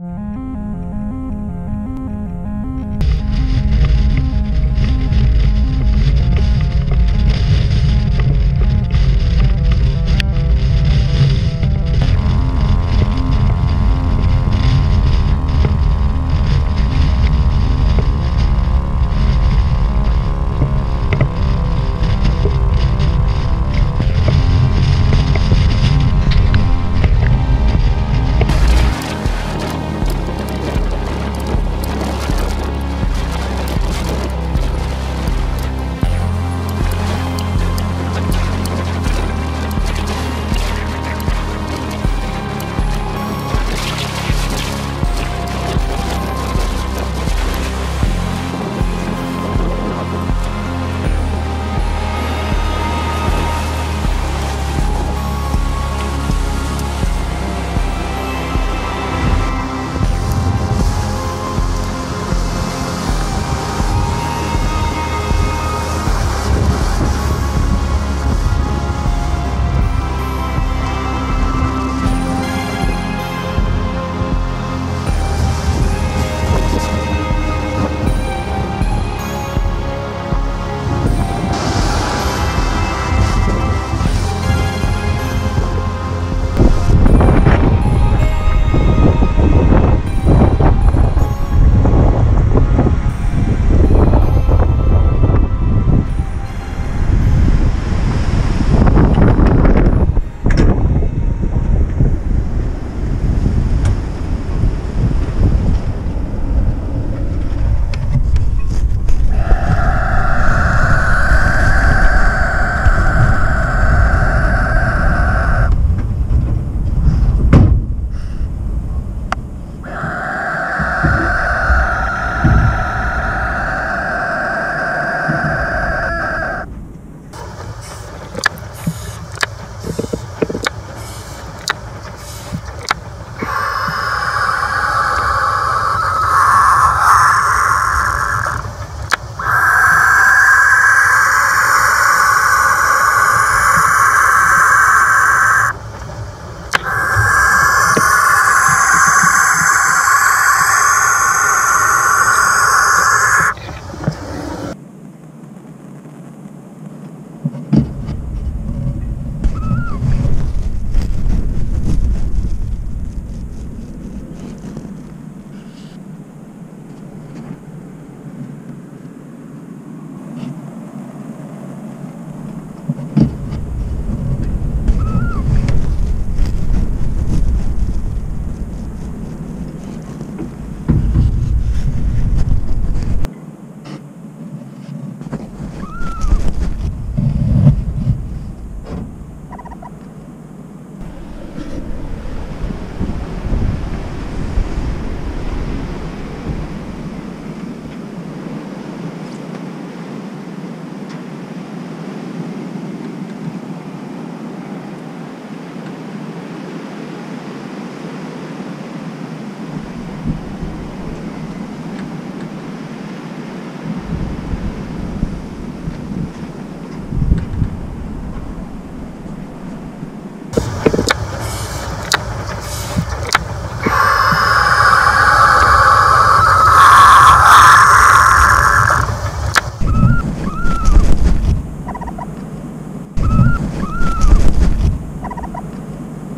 Mm-hmm.